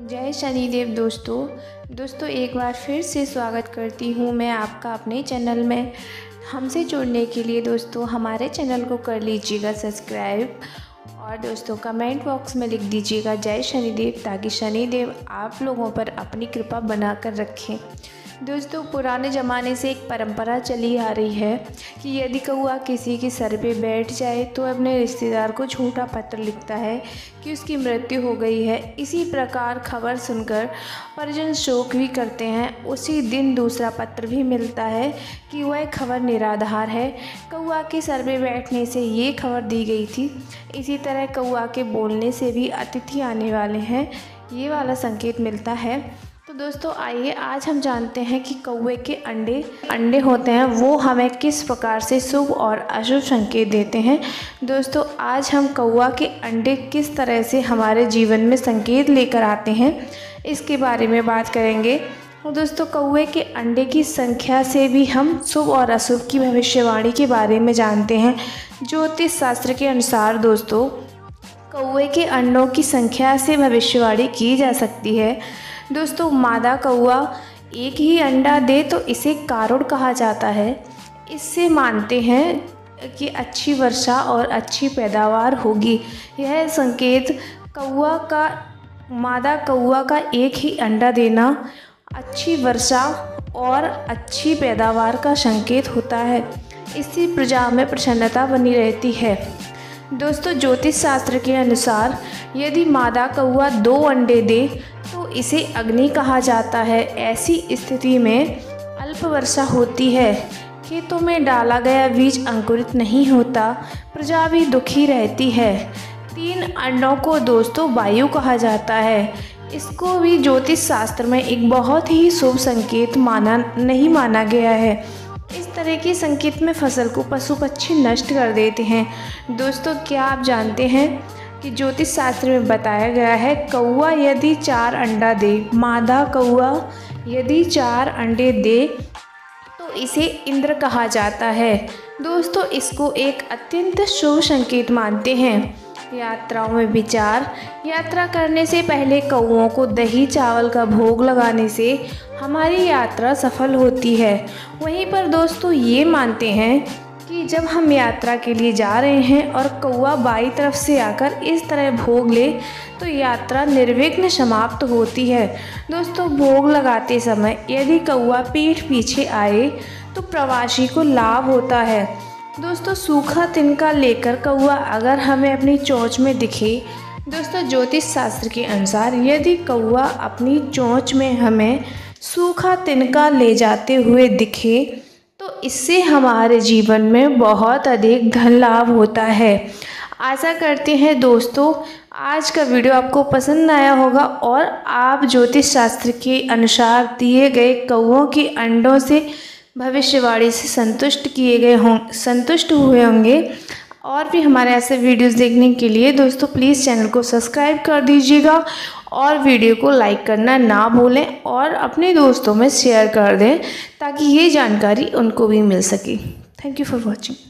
जय शनिदेव दोस्तों। दोस्तों, एक बार फिर से स्वागत करती हूँ मैं आपका अपने चैनल में। हमसे जुड़ने के लिए दोस्तों, हमारे चैनल को कर लीजिएगा सब्सक्राइब और दोस्तों, कमेंट बॉक्स में लिख दीजिएगा जय शनिदेव ताकि शनिदेव आप लोगों पर अपनी कृपा बनाकर रखें। दोस्तों, पुराने ज़माने से एक परंपरा चली आ रही है कि यदि कौआ किसी के सर पे बैठ जाए तो अपने रिश्तेदार को झूठा पत्र लिखता है कि उसकी मृत्यु हो गई है। इसी प्रकार खबर सुनकर परिजन शोक भी करते हैं। उसी दिन दूसरा पत्र भी मिलता है कि वह खबर निराधार है। कौआ के सर पे बैठने से ये खबर दी गई थी। इसी तरह कौआ के बोलने से भी अतिथि आने वाले हैं। ये वाला संकेत मिलता है। दोस्तों, आइए आज हम जानते हैं कि कौए के अंडे अंडे होते हैं, वो हमें किस प्रकार से शुभ और अशुभ संकेत देते हैं? दोस्तों, आज हम कौवा के अंडे किस तरह से हमारे जीवन में संकेत लेकर आते हैं, इसके बारे में बात करेंगे। दोस्तों कौए के अंडे की संख्या से भी हम शुभ और अशुभ की भविष्यवाणी के बारे में जानते हैं। ज्योतिष शास्त्र के अनुसार दोस्तों कौए के अंडों की संख्या से भविष्यवाणी की जा सकती है। दोस्तों, मादा कौआ एक ही अंडा दे तो इसे कारुड़ कहा जाता है। इससे मानते हैं कि अच्छी वर्षा और अच्छी पैदावार होगी। यह संकेत कौआ का, मादा कौआ का एक ही अंडा देना अच्छी वर्षा और अच्छी पैदावार का संकेत होता है। इससे प्रजा में प्रसन्नता बनी रहती है। दोस्तों, ज्योतिष शास्त्र के अनुसार यदि मादा कौआ दो अंडे दे तो इसे अग्नि कहा जाता है। ऐसी स्थिति में अल्प वर्षा होती है। खेतों में डाला गया बीज अंकुरित नहीं होता, प्रजा भी दुखी रहती है। तीन अंडों को दोस्तों, वायु कहा जाता है। इसको भी ज्योतिष शास्त्र में एक बहुत ही शुभ संकेत माना, नहीं माना गया है। तरह के संकेत में फ़सल को पशु पक्षी नष्ट कर देते हैं। दोस्तों, क्या आप जानते हैं कि ज्योतिष शास्त्र में बताया गया है कौआ यदि चार अंडा दे, मादा कौआ यदि चार अंडे दे तो इसे इंद्र कहा जाता है। दोस्तों, इसको एक अत्यंत शुभ संकेत मानते हैं। यात्राओं में विचार। यात्रा करने से पहले कौओं को दही, चावल का भोग लगाने से हमारी यात्रा सफल होती है। वहीं पर दोस्तों ये मानते हैं कि जब हम यात्रा के लिए जा रहे हैं और कौआ बाई तरफ़ से आकर इस तरह भोग ले तो यात्रा निर्विघ्न समाप्त होती है। दोस्तों, भोग लगाते समय यदि कौआ पीठ पीछे आए तो प्रवासी को लाभ होता है। दोस्तों, सूखा तिनका लेकर कौआ अगर हमें अपनी चोंच में दिखे। दोस्तों, ज्योतिष शास्त्र के अनुसार यदि कौआ अपनी चोंच में हमें सूखा तिनका ले जाते हुए दिखे तो इससे हमारे जीवन में बहुत अधिक धन लाभ होता है। आशा करते हैं दोस्तों, आज का वीडियो आपको पसंद आया होगा और आप ज्योतिष शास्त्र के अनुसार दिए गए कौओं के अंडों से भविष्यवाणी से संतुष्ट किए गए हों, संतुष्ट हुए होंगे। और भी हमारे ऐसे वीडियोस देखने के लिए दोस्तों प्लीज़ चैनल को सब्सक्राइब कर दीजिएगा और वीडियो को लाइक करना ना भूलें और अपने दोस्तों में शेयर कर दें ताकि ये जानकारी उनको भी मिल सके। Thank you for watching